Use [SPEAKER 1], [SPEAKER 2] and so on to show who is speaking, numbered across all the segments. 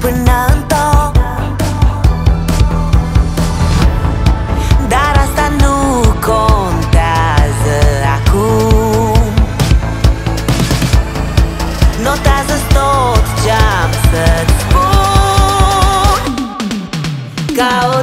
[SPEAKER 1] până în top. Dar asta nu contează acum. Notează tot ce am să-ți spun. Ca o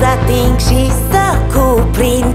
[SPEAKER 1] să ating și să cuprind.